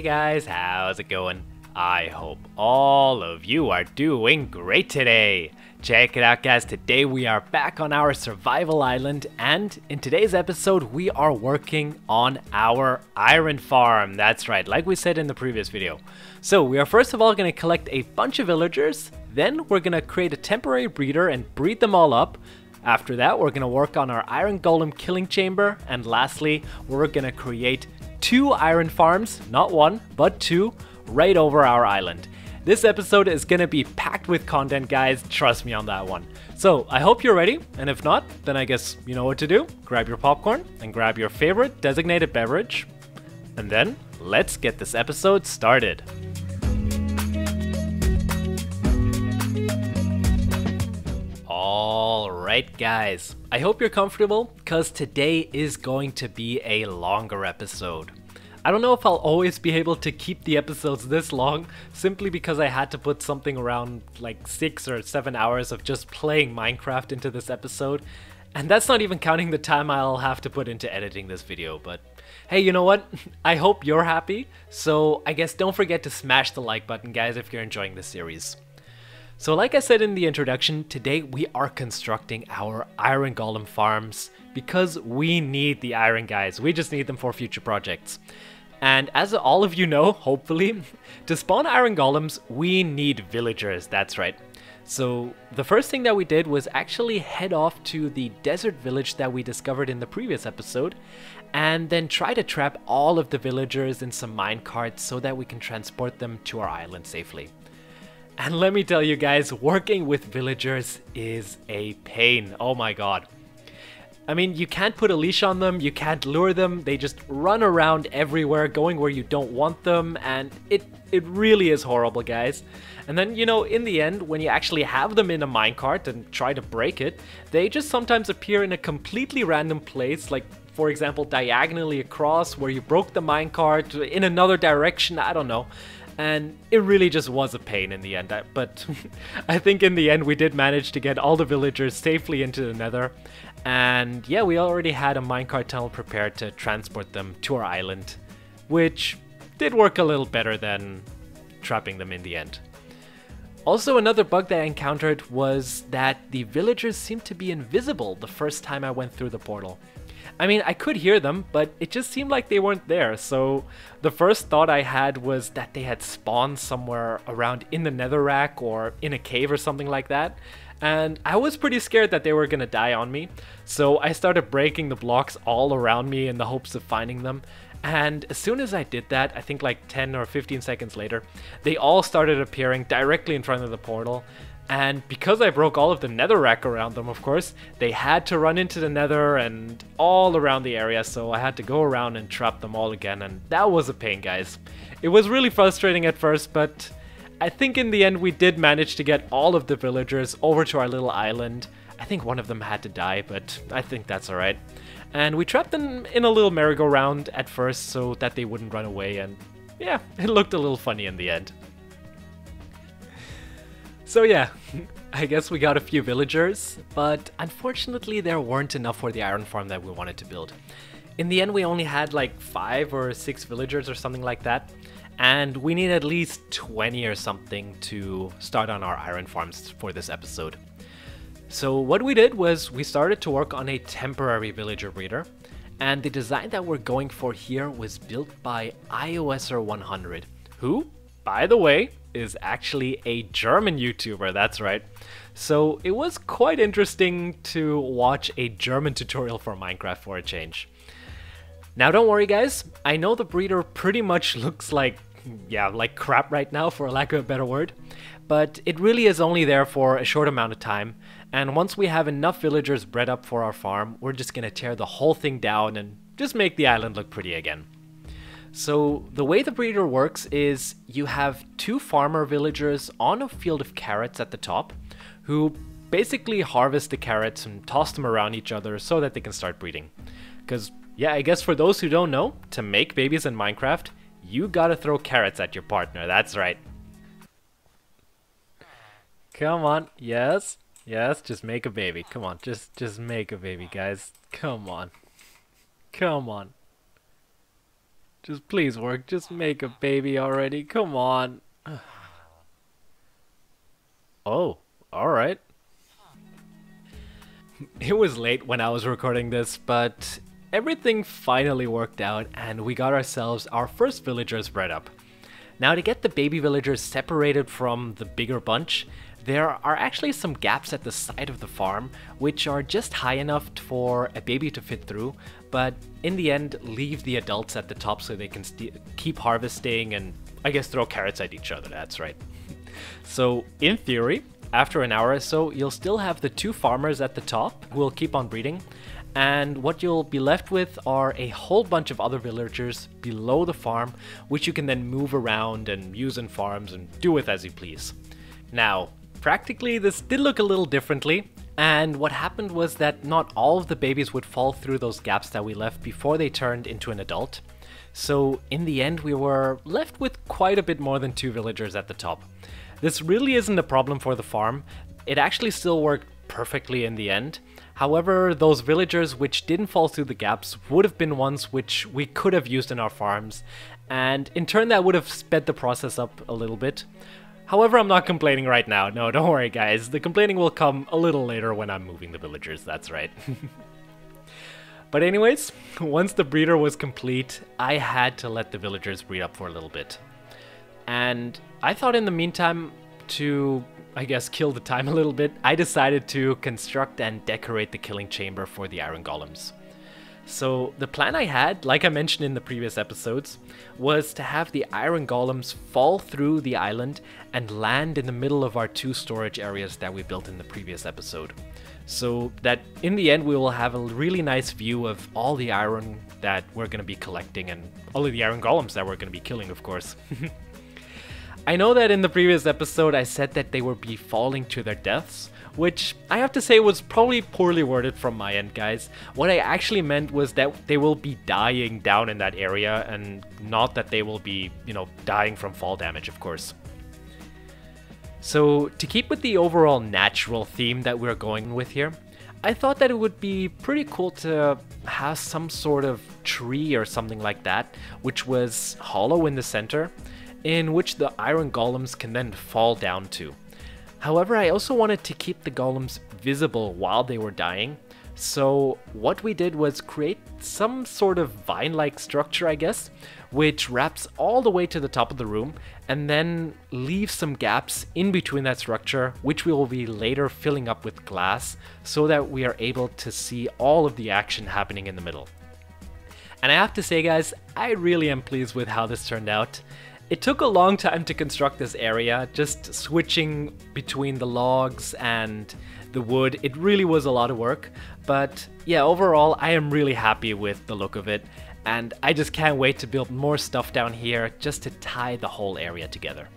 Hey guys, how's it going? I hope all of you are doing great today. Check it out guys, today we are back on our survival island and in today's episode we are working on our iron farm. That's right, like we said in the previous video. So we are first of all going to collect a bunch of villagers, then we're going to create a temporary breeder and breed them all up. After that, we're going to work on our iron golem killing chamber and lastly, we're going to create two iron farms, not one, but two, right over our island. This episode is gonna be packed with content, guys, trust me on that one. So, I hope you're ready, and if not, then I guess you know what to do. Grab your popcorn and grab your favorite designated beverage, and then let's get this episode started. Alright guys, I hope you're comfortable, because today is going to be a longer episode. I don't know if I'll always be able to keep the episodes this long, simply because I had to put something around like 6 or 7 hours of just playing Minecraft into this episode, and that's not even counting the time I'll have to put into editing this video, but hey, you know what? I hope you're happy, so I guess don't forget to smash the like button guys if you're enjoying this series. So like I said in the introduction, today we are constructing our iron golem farms because we need the iron guys. We just need them for future projects. And as all of you know, hopefully, to spawn iron golems, we need villagers, that's right. So the first thing that we did was actually head off to the desert village that we discovered in the previous episode and then try to trap all of the villagers in some minecarts so that we can transport them to our island safely. And let me tell you guys, working with villagers is a pain. Oh my god. I mean, you can't put a leash on them, you can't lure them, they just run around everywhere, going where you don't want them, and it, it really is horrible, guys. And then, you know, in the end, when you actually have them in a minecart and try to break it, they just sometimes appear in a completely random place, like, for example, diagonally across, where you broke the minecart, in another direction, I don't know and it really just was a pain in the end. But I think in the end we did manage to get all the villagers safely into the nether, and yeah, we already had a minecart tunnel prepared to transport them to our island, which did work a little better than trapping them in the end. Also, another bug that I encountered was that the villagers seemed to be invisible the first time I went through the portal. I mean, I could hear them, but it just seemed like they weren't there. So the first thought I had was that they had spawned somewhere around in the netherrack or in a cave or something like that. And I was pretty scared that they were gonna die on me. So I started breaking the blocks all around me in the hopes of finding them. And as soon as I did that, I think like 10 or 15 seconds later, they all started appearing directly in front of the portal. And because I broke all of the netherrack around them, of course, they had to run into the nether and all around the area, so I had to go around and trap them all again, and that was a pain, guys. It was really frustrating at first, but I think in the end we did manage to get all of the villagers over to our little island. I think one of them had to die, but I think that's alright. And we trapped them in a little merry-go-round at first so that they wouldn't run away, and yeah, it looked a little funny in the end. So yeah, I guess we got a few villagers, but unfortunately there weren't enough for the iron farm that we wanted to build. In the end we only had like 5 or 6 villagers or something like that, and we need at least 20 or something to start on our iron farms for this episode. So what we did was we started to work on a temporary villager breeder, and the design that we're going for here was built by IOSer100, who, by the way, is actually a German YouTuber, that's right. So it was quite interesting to watch a German tutorial for Minecraft for a change. Now don't worry guys, I know the breeder pretty much looks like, yeah, like crap right now for lack of a better word, but it really is only there for a short amount of time, and once we have enough villagers bred up for our farm, we're just gonna tear the whole thing down and just make the island look pretty again. So the way the breeder works is you have two farmer villagers on a field of carrots at the top who basically harvest the carrots and toss them around each other so that they can start breeding. Because, yeah, I guess for those who don't know, to make babies in Minecraft, you gotta throw carrots at your partner, that's right. Come on, yes, yes, just make a baby. Come on, just, just make a baby, guys. Come on. Come on. Just please work. Just make a baby already. Come on. oh, alright. It was late when I was recording this, but everything finally worked out and we got ourselves our first villagers bred up. Now to get the baby villagers separated from the bigger bunch, there are actually some gaps at the side of the farm which are just high enough for a baby to fit through, but in the end leave the adults at the top so they can keep harvesting and I guess throw carrots at each other, that's right. so in theory, after an hour or so, you'll still have the two farmers at the top who will keep on breeding, and what you'll be left with are a whole bunch of other villagers below the farm, which you can then move around and use in farms and do with as you please. Now, practically this did look a little differently, and what happened was that not all of the babies would fall through those gaps that we left before they turned into an adult. So in the end we were left with quite a bit more than two villagers at the top. This really isn't a problem for the farm. It actually still worked perfectly in the end. However, those villagers which didn't fall through the gaps would have been ones which we could have used in our farms, and in turn that would have sped the process up a little bit. However, I'm not complaining right now. No, don't worry guys. The complaining will come a little later when I'm moving the villagers, that's right. but anyways, once the breeder was complete, I had to let the villagers breed up for a little bit. And I thought in the meantime to, I guess, kill the time a little bit, I decided to construct and decorate the killing chamber for the iron golems. So the plan I had, like I mentioned in the previous episodes, was to have the iron golems fall through the island and land in the middle of our two storage areas that we built in the previous episode. So that in the end we will have a really nice view of all the iron that we're going to be collecting and all of the iron golems that we're going to be killing of course. I know that in the previous episode I said that they would be falling to their deaths, which I have to say was probably poorly worded from my end, guys. What I actually meant was that they will be dying down in that area and not that they will be, you know, dying from fall damage, of course. So, to keep with the overall natural theme that we're going with here, I thought that it would be pretty cool to have some sort of tree or something like that, which was hollow in the center, in which the iron golems can then fall down to. However, I also wanted to keep the golems visible while they were dying, so what we did was create some sort of vine-like structure, I guess, which wraps all the way to the top of the room and then leaves some gaps in between that structure, which we will be later filling up with glass so that we are able to see all of the action happening in the middle. And I have to say guys, I really am pleased with how this turned out. It took a long time to construct this area, just switching between the logs and the wood. It really was a lot of work, but yeah, overall I am really happy with the look of it and I just can't wait to build more stuff down here just to tie the whole area together.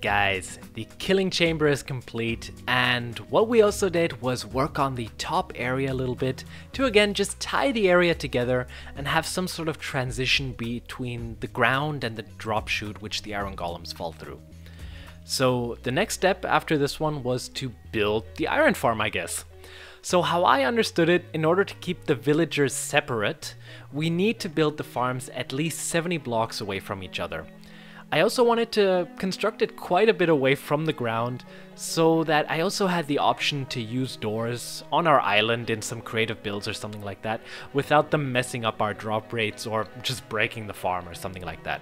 Guys, the killing chamber is complete and what we also did was work on the top area a little bit to again just tie the area together and have some sort of transition between the ground and the drop chute which the iron golems fall through. So the next step after this one was to build the iron farm I guess. So how I understood it, in order to keep the villagers separate, we need to build the farms at least 70 blocks away from each other. I also wanted to construct it quite a bit away from the ground so that I also had the option to use doors on our island in some creative builds or something like that without them messing up our drop rates or just breaking the farm or something like that.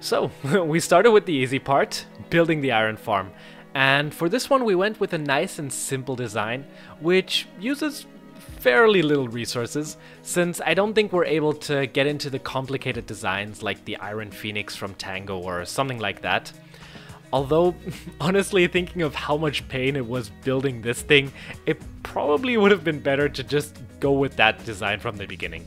So, we started with the easy part, building the iron farm, and for this one we went with a nice and simple design, which uses fairly little resources, since I don't think we're able to get into the complicated designs like the Iron Phoenix from Tango or something like that. Although, honestly, thinking of how much pain it was building this thing, it probably would have been better to just go with that design from the beginning.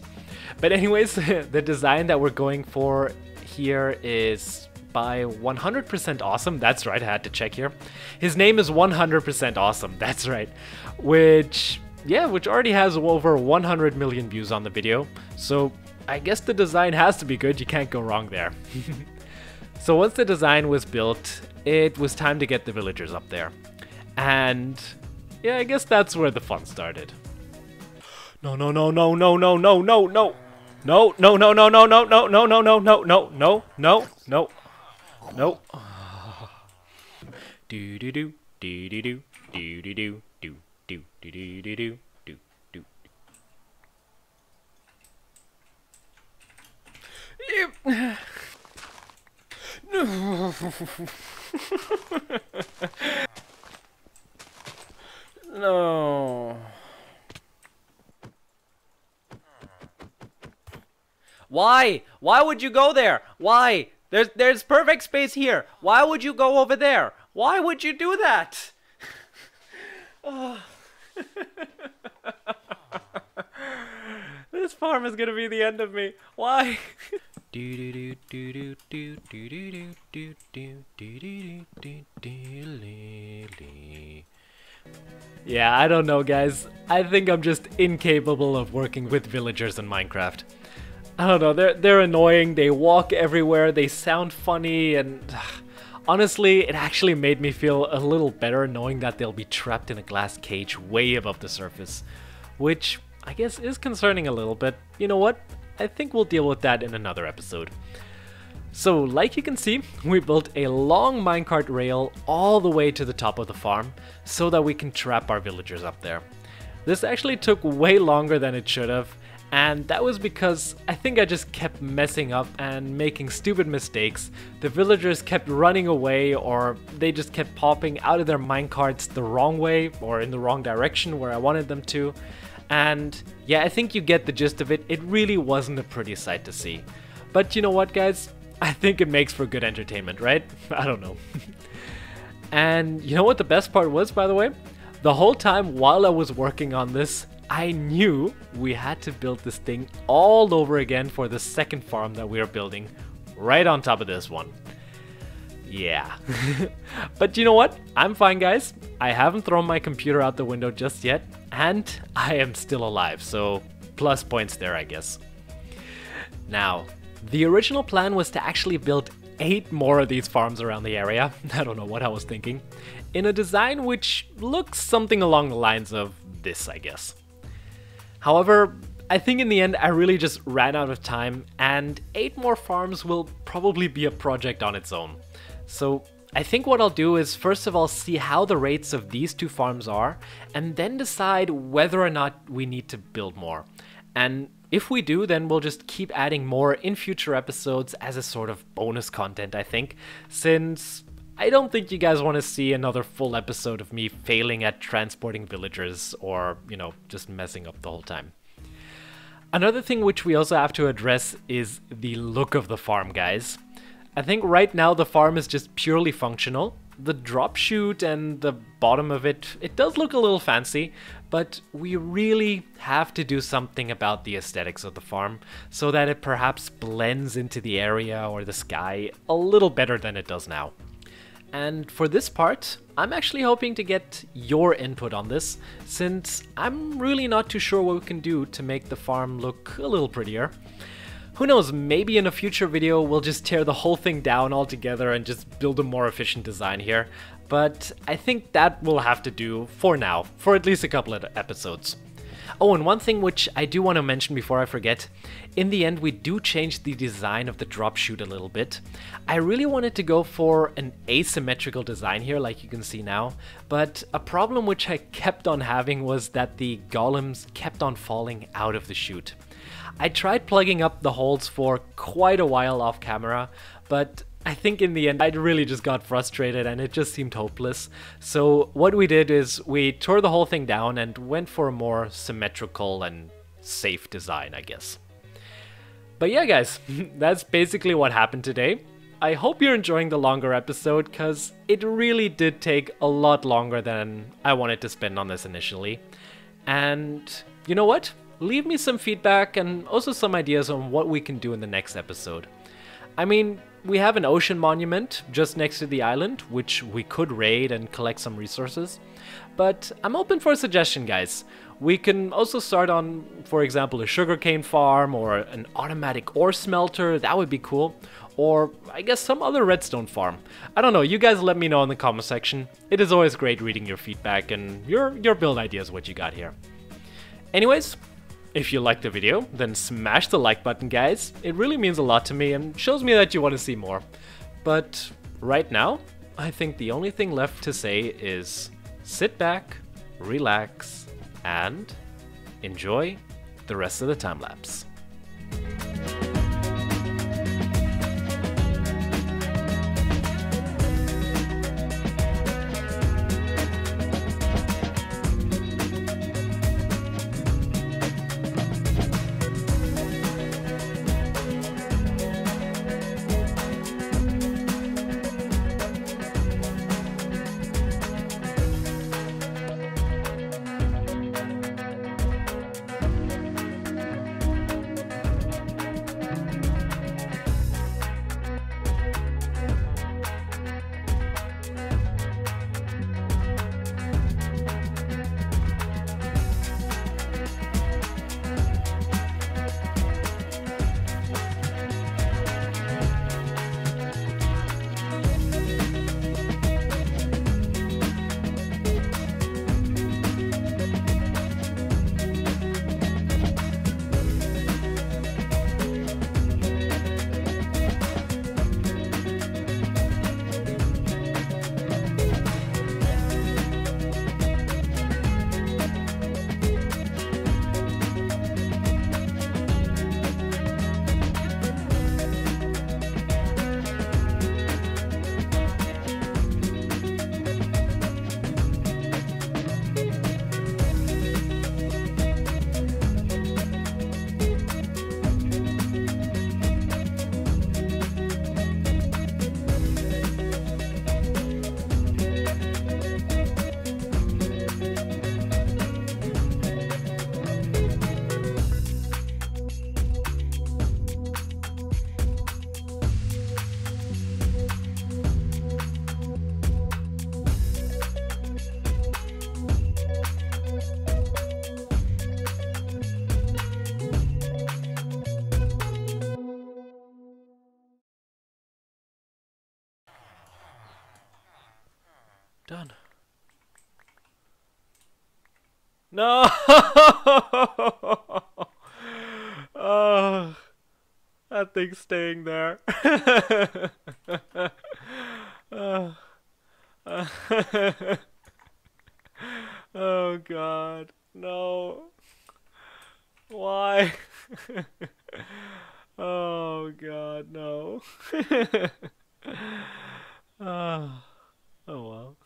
But anyways, the design that we're going for here is by 100% Awesome. That's right, I had to check here. His name is 100% Awesome. That's right. Which yeah, which already has over 100 million views on the video, so I guess the design has to be good, you can't go wrong there. so once the design was built, it was time to get the villagers up there. And yeah, I guess that's where the fun started. No, no, no, no, no, no, no, no, no. No, no, no, no, no, no, no, no, no, no, no, no, no, no, no, no. Do do do do do do do do do do do do do do do do. No. no. Why? Why would you go there? Why? There's there's perfect space here. Why would you go over there? Why would you do that? oh. this farm is gonna be the end of me. Why? Yeah, I don't know guys. I think I'm just incapable of working with villagers in Minecraft. I don't know, they're, they're annoying, they walk everywhere, they sound funny, and... Honestly, it actually made me feel a little better knowing that they'll be trapped in a glass cage way above the surface. Which, I guess is concerning a little, but you know what? I think we'll deal with that in another episode. So, like you can see, we built a long minecart rail all the way to the top of the farm, so that we can trap our villagers up there. This actually took way longer than it should have, and that was because I think I just kept messing up and making stupid mistakes. The villagers kept running away or they just kept popping out of their minecarts the wrong way or in the wrong direction where I wanted them to. And yeah, I think you get the gist of it. It really wasn't a pretty sight to see. But you know what guys? I think it makes for good entertainment, right? I don't know. and you know what the best part was, by the way? The whole time while I was working on this, I knew we had to build this thing all over again for the second farm that we are building right on top of this one. Yeah. but you know what? I'm fine, guys. I haven't thrown my computer out the window just yet, and I am still alive, so plus points there, I guess. Now, the original plan was to actually build eight more of these farms around the area. I don't know what I was thinking. In a design which looks something along the lines of this, I guess. However, I think in the end I really just ran out of time and 8 more farms will probably be a project on its own. So I think what I'll do is first of all see how the rates of these two farms are and then decide whether or not we need to build more. And if we do, then we'll just keep adding more in future episodes as a sort of bonus content, I think, since I don't think you guys want to see another full episode of me failing at transporting villagers or, you know, just messing up the whole time. Another thing which we also have to address is the look of the farm, guys. I think right now the farm is just purely functional. The drop chute and the bottom of it, it does look a little fancy, but we really have to do something about the aesthetics of the farm so that it perhaps blends into the area or the sky a little better than it does now. And for this part, I'm actually hoping to get your input on this, since I'm really not too sure what we can do to make the farm look a little prettier. Who knows, maybe in a future video we'll just tear the whole thing down altogether and just build a more efficient design here, but I think that will have to do for now, for at least a couple of episodes. Oh, and one thing which I do want to mention before I forget, in the end we do change the design of the drop chute a little bit. I really wanted to go for an asymmetrical design here, like you can see now, but a problem which I kept on having was that the golems kept on falling out of the chute. I tried plugging up the holes for quite a while off camera, but I think in the end I really just got frustrated and it just seemed hopeless. So what we did is we tore the whole thing down and went for a more symmetrical and safe design, I guess. But yeah guys, that's basically what happened today. I hope you're enjoying the longer episode because it really did take a lot longer than I wanted to spend on this initially. And you know what? Leave me some feedback and also some ideas on what we can do in the next episode. I mean, we have an ocean monument just next to the island, which we could raid and collect some resources. But I'm open for a suggestion, guys. We can also start on, for example, a sugarcane farm or an automatic ore smelter, that would be cool. Or I guess some other redstone farm. I don't know, you guys let me know in the comment section. It is always great reading your feedback and your, your build ideas, what you got here. Anyways, if you liked the video, then smash the like button guys, it really means a lot to me and shows me that you want to see more. But right now, I think the only thing left to say is sit back, relax, and enjoy the rest of the time lapse. Done. No! oh, that thing's staying there. oh. god. No. Why? oh god, no. oh. oh well.